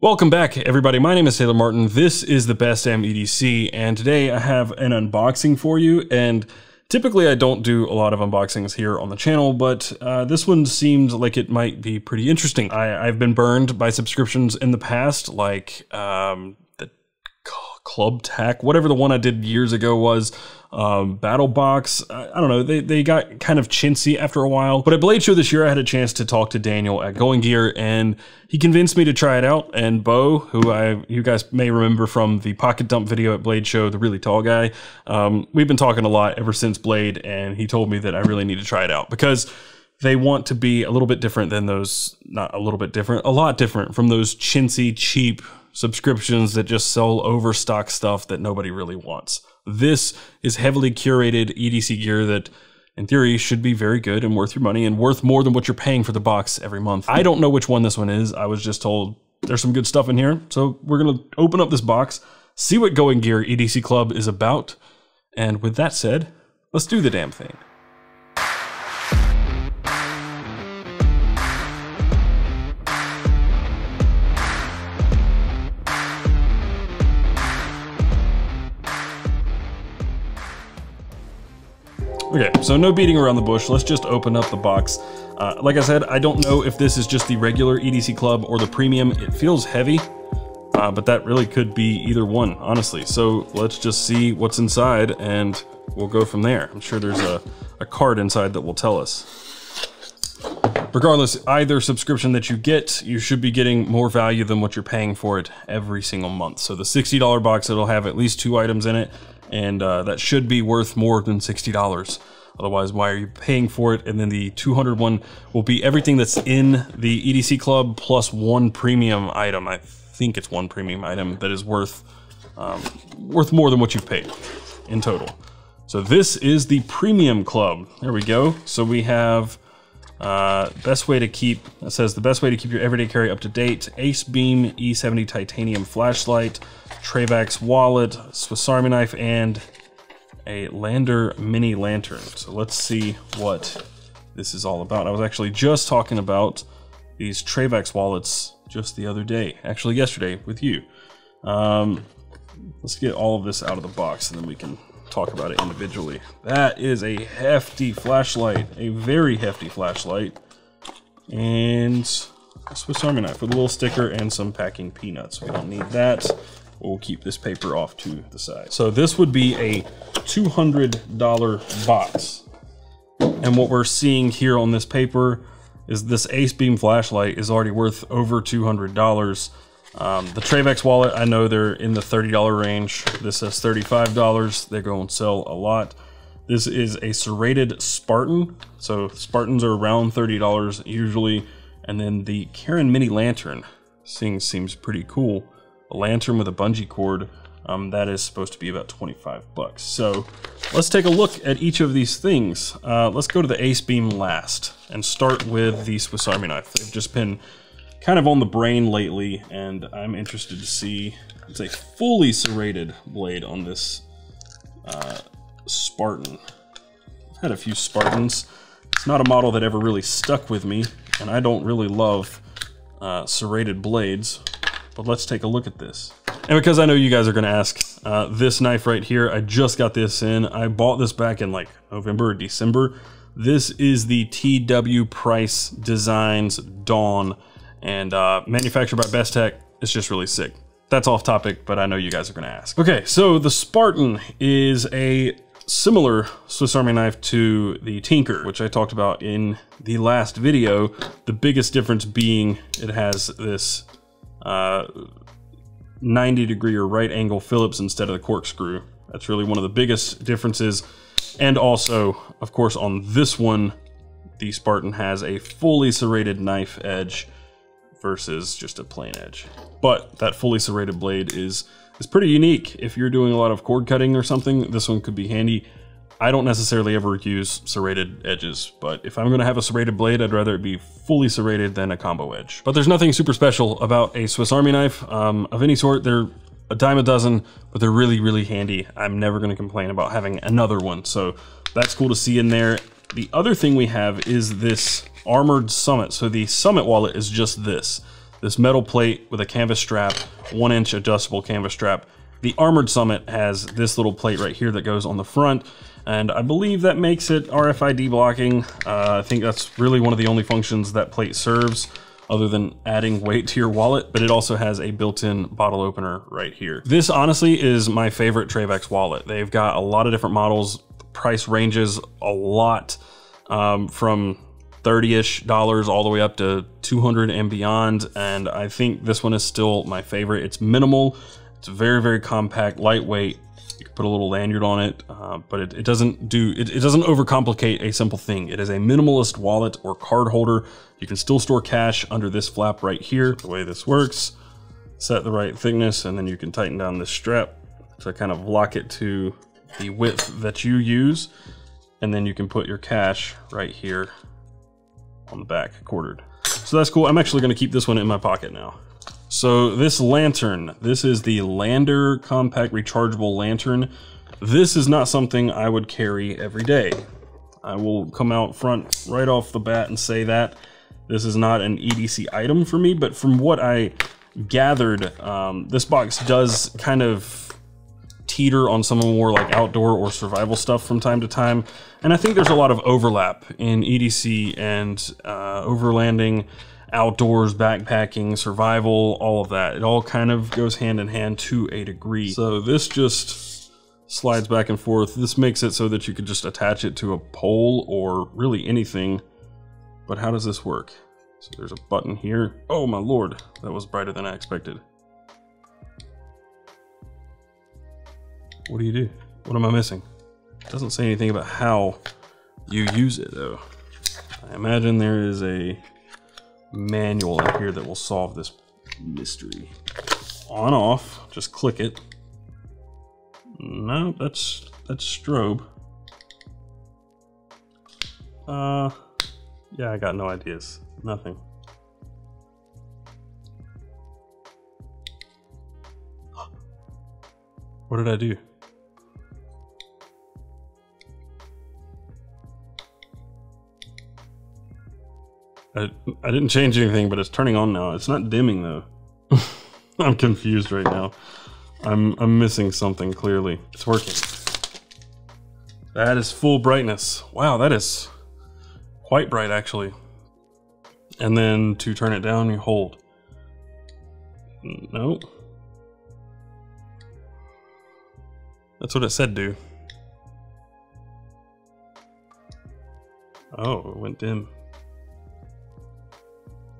Welcome back, everybody. My name is Taylor Martin. This is the Best Damn EDC, and today I have an unboxing for you. And typically, I don't do a lot of unboxings here on the channel, but uh, this one seemed like it might be pretty interesting. I, have been burned by subscriptions in the past, like um, Club Tech, whatever the one I did years ago was um, Battle Box. I, I, don't know. They, they got kind of chintzy after a while. But at Blade Show this year, I had a chance to talk to Daniel at Going Gear, and he convinced me to try it out. And Bo, who I you guys may remember from the Pocket Dump video at Blade Show, the really tall guy, um, we've been talking a lot ever since Blade, and he told me that I really need to try it out because they want to be a little bit different than those, not a little bit different, a lot different from those chintzy, cheap subscriptions that just sell overstock stuff that nobody really wants. This is heavily curated EDC gear that in theory should be very good and worth your money and worth more than what you're paying for the box every month. I don't know which one this one is. I was just told there's some good stuff in here. So we're going to open up this box, see what Going Gear EDC Club is about. And with that said, let's do the damn thing. Okay, so no beating around the bush. Let's just open up the box. Uh, like I said, I don't know if this is just the regular EDC Club or the premium. It feels heavy, uh, but that really could be either one, honestly. So let's just see what's inside and we'll go from there. I'm sure there's a, a card inside that will tell us. Regardless, either subscription that you get, you should be getting more value than what you're paying for it every single month. So the $60 box, it'll have at least two items in it and uh, that should be worth more than $60. Otherwise, why are you paying for it? And then the 200 one will be everything that's in the EDC Club plus one premium item. I think it's one premium item that is worth um, worth more than what you've paid in total. So this is the Premium Club. There we go. So we have uh, best way to keep, it says the best way to keep your everyday carry up to date, Acebeam E70 titanium flashlight, Trayvax wallet, Swiss Army knife, and a Lander mini lantern. So let's see what this is all about. I was actually just talking about these Trayvax wallets just the other day, actually yesterday with you. Um, let's get all of this out of the box and then we can talk about it individually. That is a hefty flashlight, a very hefty flashlight. And a Swiss Army knife with a little sticker and some packing peanuts. We don't need that. We'll keep this paper off to the side. So this would be a $200 box. And what we're seeing here on this paper is this AceBeam flashlight is already worth over $200. Um, the Trayvax wallet, I know they're in the $30 range. This says $35. They go and sell a lot. This is a serrated Spartan. So Spartans are around $30 usually. And then the Cairn Mini Lantern. thing seems pretty cool. A lantern with a bungee cord. Um, that is supposed to be about 25 bucks. So let's take a look at each of these things. Uh, let's go to the Acebeam last and start with the Swiss Army knife. They've just been kind of on the brain lately, and I'm interested to see. It's a fully serrated blade on this uh, Spartan. I've had a few Spartans. It's not a model that ever really stuck with me, and I don't really love uh, serrated blades, but let's take a look at this. And because I know you guys are gonna ask, uh, this knife right here, I just got this in. I bought this back in like November or December. This is the TW Price Designs Dawn and uh, manufactured by Bestech. It's just really sick. That's off topic, but I know you guys are gonna ask. Okay, so the Spartan is a similar Swiss Army knife to the Tinker, which I talked about in the last video. The biggest difference being it has this uh, 90 degree or right angle Phillips instead of the corkscrew. That's really one of the biggest differences. And also, of course, on this one, the Spartan has a fully serrated knife edge versus just a plain edge. But that fully serrated blade is is pretty unique. If you're doing a lot of cord cutting or something, this one could be handy. I don't necessarily ever use serrated edges, but if I'm gonna have a serrated blade, I'd rather it be fully serrated than a combo edge. But there's nothing super special about a Swiss Army knife um, of any sort. They're a dime a dozen, but they're really, really handy. I'm never gonna complain about having another one. So that's cool to see in there. The other thing we have is this Armored Summit. So the Summit wallet is just this. this metal plate with a canvas strap, one inch adjustable canvas strap. The Armored Summit has this little plate right here that goes on the front, and I believe that makes it RFID blocking. Uh, I think that's really one of the only functions that plate serves other than adding weight to your wallet, but it also has a built-in bottle opener right here. This honestly is my favorite Trayvax wallet. They've got a lot of different models, price ranges a lot um, from 30-ish dollars all the way up to 200 and beyond. And I think this one is still my favorite. It's minimal. It's very, very compact, lightweight. You can put a little lanyard on it, uh, but it, it, doesn't do, it, it doesn't overcomplicate a simple thing. It is a minimalist wallet or card holder. You can still store cash under this flap right here. The way this works, set the right thickness, and then you can tighten down this strap to kind of lock it to the width that you use. And then you can put your cash right here on the back, quartered. So that's cool. I'm actually gonna keep this one in my pocket now. So this lantern, this is the Lander Compact Rechargeable Lantern. This is not something I would carry every day. I will come out front right off the bat and say that. This is not an EDC item for me, but from what I gathered, um, this box does kind of teeter on some more like outdoor or survival stuff from time to time. And I think there's a lot of overlap in EDC and uh, overlanding, outdoors, backpacking, survival, all of that. It all kind of goes hand in hand to a degree. So this just slides back and forth. This makes it so that you could just attach it to a pole or really anything. But how does this work? So there's a button here. Oh my lord, that was brighter than I expected. What do you do? What am I missing? It doesn't say anything about how you use it though. I imagine there is a manual in here that will solve this mystery. On off, just click it. No, that's that's strobe. Uh yeah, I got no ideas. Nothing. What did I do? I, I didn't change anything, but it's turning on now. It's not dimming though. I'm confused right now. I'm, I'm missing something clearly. It's working. That is full brightness. Wow, that is quite bright actually. And then to turn it down, you hold. Nope. That's what it said do. Oh, it went dim.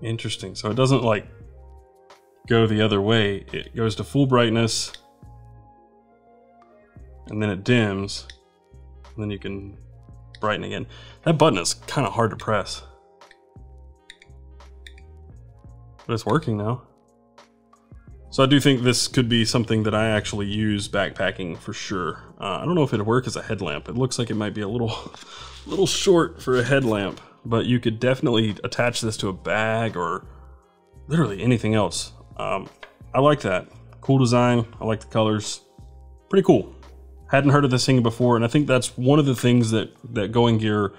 Interesting. So it doesn't like go the other way. It goes to full brightness and then it dims. And then you can brighten again. That button is kind of hard to press. But it's working now. So I do think this could be something that I actually use backpacking for sure. Uh, I don't know if it'd work as a headlamp. It looks like it might be a little, little short for a headlamp but you could definitely attach this to a bag or literally anything else. Um, I like that. Cool design. I like the colors. Pretty cool. Hadn't heard of this thing before, and I think that's one of the things that that Going Gear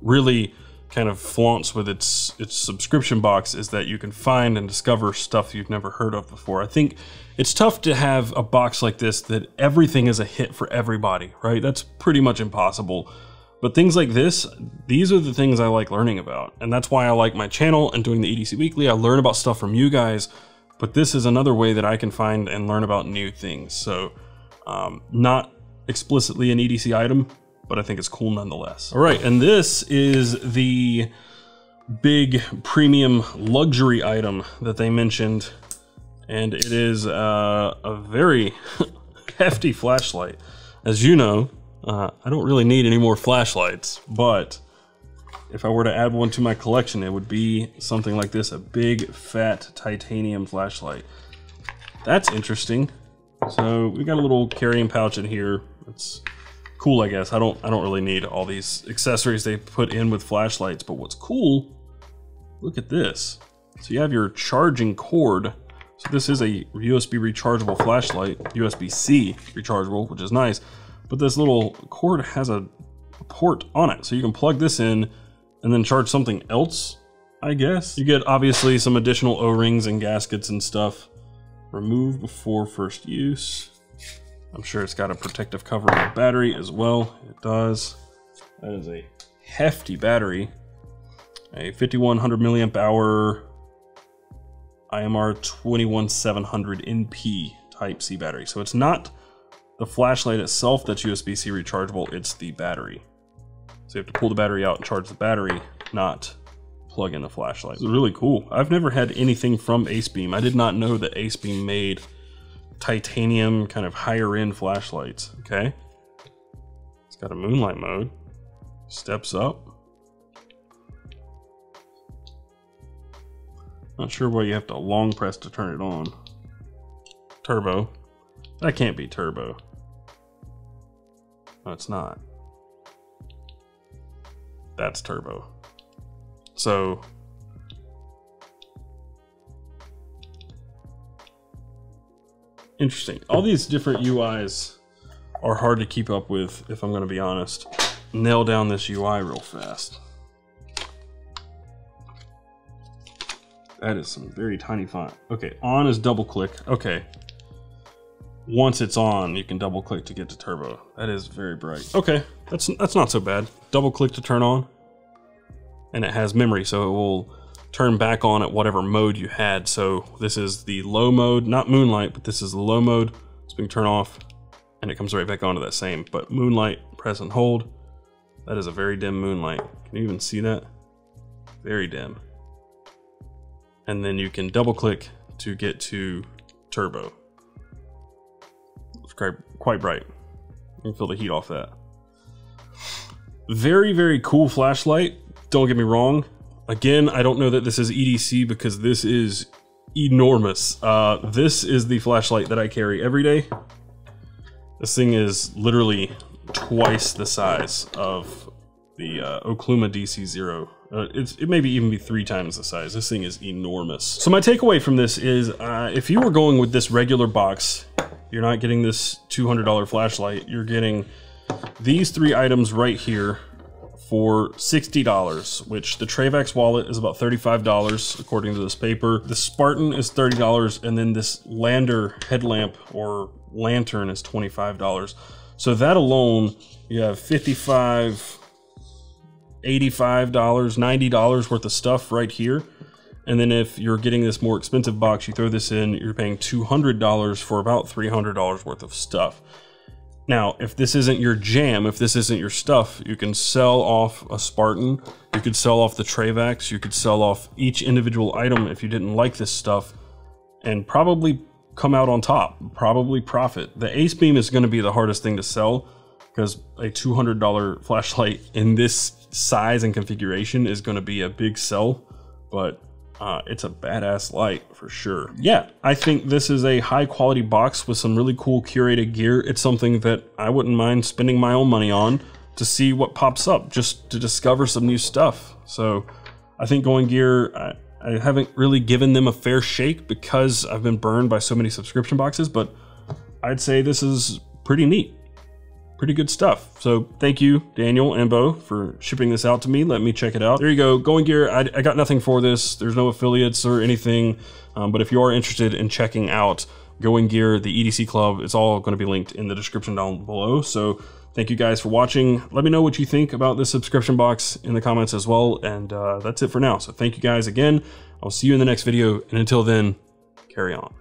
really kind of flaunts with its its subscription box is that you can find and discover stuff you've never heard of before. I think it's tough to have a box like this that everything is a hit for everybody, right? That's pretty much impossible. But things like this, these are the things I like learning about. And that's why I like my channel and doing the EDC Weekly. I learn about stuff from you guys, but this is another way that I can find and learn about new things. So um, not explicitly an EDC item, but I think it's cool nonetheless. All right, and this is the big premium luxury item that they mentioned. And it is uh, a very hefty flashlight. As you know, uh, I don't really need any more flashlights, but if I were to add one to my collection, it would be something like this, a big fat titanium flashlight. That's interesting. So we got a little carrying pouch in here. It's cool, I guess. I don't I don't really need all these accessories they put in with flashlights, but what's cool, look at this. So you have your charging cord. So this is a USB rechargeable flashlight, USB-C rechargeable, which is nice. But this little cord has a port on it, so you can plug this in and then charge something else. I guess. You get obviously some additional O-rings and gaskets and stuff. Remove before first use. I'm sure it's got a protective cover on the battery as well. It does. That is a hefty battery. A 5100 milliamp hour IMR 21700 NP Type C battery. So it's not the flashlight itself that's USB-C rechargeable, it's the battery. So you have to pull the battery out and charge the battery, not plug in the flashlight. It's really cool. I've never had anything from AceBeam. I did not know that AceBeam made titanium kind of higher end flashlights, okay? It's got a moonlight mode. Steps up. Not sure why you have to long press to turn it on. Turbo. That can't be turbo. No, it's not. That's turbo. So interesting. All these different UIs are hard to keep up with, if I'm going to be honest. Nail down this UI real fast. That is some very tiny font. Okay, on is double click. Okay. Once it's on, you can double click to get to turbo. That is very bright. Okay, that's that's not so bad. Double click to turn on. And it has memory, so it will turn back on at whatever mode you had. So this is the low mode, not moonlight, but this is the low mode. So we can turn off and it comes right back onto that same. But moonlight, press and hold. That is a very dim moonlight. Can you even see that? Very dim and then you can double click to get to turbo. It's quite, quite bright. You can feel the heat off that. Very, very cool flashlight. Don't get me wrong. Again, I don't know that this is EDC because this is enormous. Uh, this is the flashlight that I carry every day. This thing is literally twice the size of the uh, Okluma DC0 uh, it may be even be three times the size. This thing is enormous. So my takeaway from this is, uh, if you were going with this regular box, you're not getting this $200 flashlight. You're getting these three items right here for $60, which the Trayvax wallet is about $35 according to this paper. The Spartan is $30 and then this Lander headlamp or lantern is $25. So that alone, you have $55, $85, $90 worth of stuff right here. And then if you're getting this more expensive box, you throw this in, you're paying $200 for about $300 worth of stuff. Now, if this isn't your jam, if this isn't your stuff, you can sell off a Spartan, you could sell off the Trayvax, you could sell off each individual item if you didn't like this stuff, and probably come out on top, probably profit. The AceBeam is gonna be the hardest thing to sell because a $200 flashlight in this size and configuration is going to be a big sell, but uh, it's a badass light for sure. Yeah, I think this is a high quality box with some really cool curated gear. It's something that I wouldn't mind spending my own money on to see what pops up, just to discover some new stuff. So I think Going Gear, I, I haven't really given them a fair shake because I've been burned by so many subscription boxes, but I'd say this is pretty neat pretty good stuff. So thank you, Daniel and Bo, for shipping this out to me. Let me check it out. There you go. Going Gear, I, I got nothing for this. There's no affiliates or anything. Um, but if you are interested in checking out Going Gear, the EDC Club, it's all going to be linked in the description down below. So thank you guys for watching. Let me know what you think about this subscription box in the comments as well. And uh, that's it for now. So thank you guys again. I'll see you in the next video. And until then, carry on.